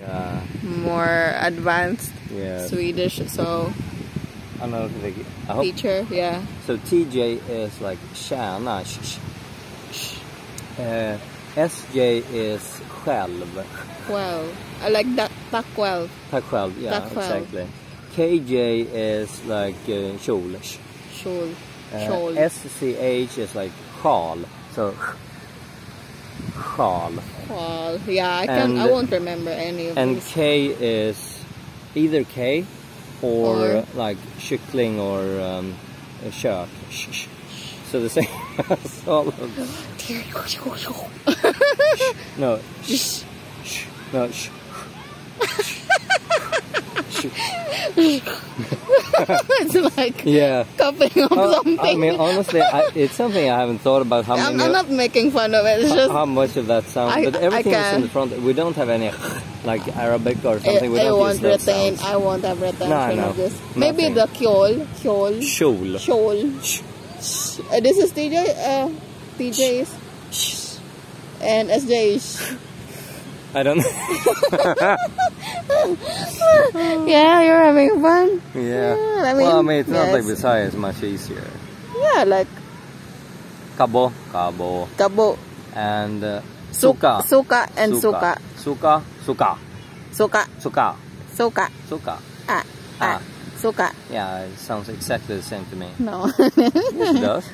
Yeah. more advanced Yeah. Swedish. So I know. Like, I hope. teacher, yeah. So TJ is like tjäna. sh- sh-. Uh, SJ is själv. Well, I like that. Tack well. Tack själv. Yeah, Tack exactly. KJ is like uh, kjol. Kjol. Uh, SCH is like sjal. So sjal. Well, yeah, I can. I won't remember any of And these. K is either K or, Or- like kyckling or um, a kök. Sh- sh. So the same as all of them. No, no, it's like yeah. cupping of Uh, something. I mean, honestly, I, it's something I haven't thought about how I'm, many, I'm not making fun of it. It's just how much of that sound, I- but everything is in the front. We don't have any like Arabic or I, something. we don't won't use those retain. sounds. I won't have retention No, I know. of this. Maybe the kjol, kjol, Kjol. kjol. Sh- Uh, this is TJ. Uh, TJ is and SJ. I don't. Yeah, you're having fun. yeah. Yeah, I mean, well, I mean, it's not like yes. Visaya is much easier. Yeah, like Cabo, Cabo, kabo, and uh, suka. suka, and suka, Suka, suka, suka, suka, suka, suka. ah, ah, Ah. suka. Yeah, it sounds exactly the same to me. No, it does.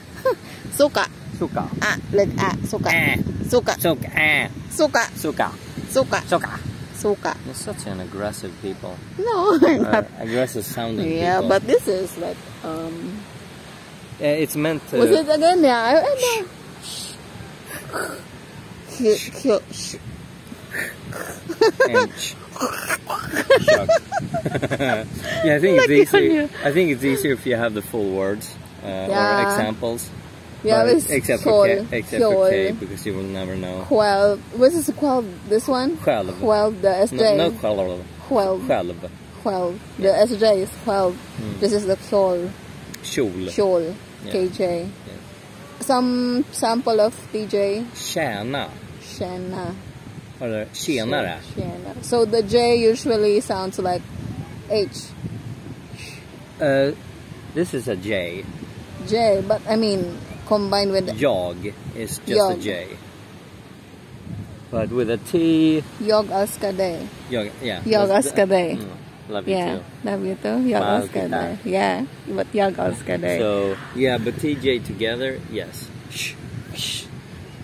suka, Suka. ah, like ah, suka, Eh. suka, Suka. eh. suka, Suka. suka, Suka. Suka. You're such an aggressive people. No, I'm Uh, not. aggressive sounding Yeah, people. but this is like um. Uh, it's meant to. Was it again? Yeah, I, I know. Q, Q, sh- and sh- shuck. yeah, I think it's Like on easier. I think it's easier if you have the full words uh, or examples. Yeah, But it's except for K, except for K, because you will never know. Quell. What is it called? This one? Själv. Quell, the SJ. No, no själv. Quell. Själv. Quell. The SJ is quell. This is the kjol. Kjol. Kjol. Yeah. KJ. Some sample of TJ. Tjäna. Shana. Eller tjenare. Shana. So the J usually sounds like H. Uh, this is a J. J, but I mean combined with Jag is just a Jag. J. But with a T, Yog Askade. jag, yeah. Jag Askade. Mm, love you Yeah, too. love you too. Yog Askade. kita. Yeah, but Yog Askade. So yeah, but TJ together, yes. Shh, shh.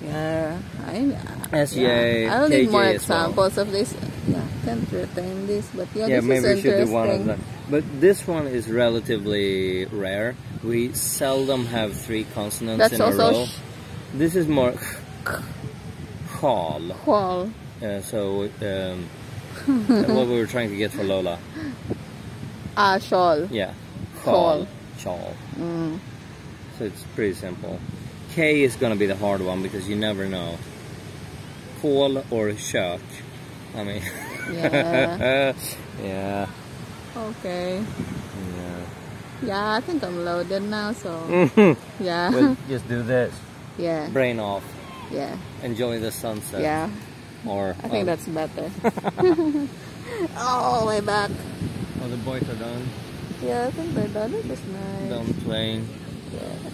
yeah, I. SJ, yeah. I'll need more as well. examples of this. Yeah, can't retain this, but yeah, Yeah, this maybe is we should do one of them. But this one is relatively rare. We seldom have three consonants That's in a row. This is more hall. Qual. Uh, so um, what we were trying to get for Lola. Ah, shawl. Yeah. Shawl. Shawl. Mm. So it's pretty simple. K is going to be the hard one because you never know. Kol or kök. I mean. Yeah. yeah. Okay. Yeah. Yeah, I think I'm loaded now, so Mhm. yeah, Well, just do this. yeah, Brain off. yeah, Enjoy the sunset. yeah. Or I think oh, that's better. oh, way back. oh, the boys are done. Yeah, I think they're done. It was nice. Done playing. Yeah.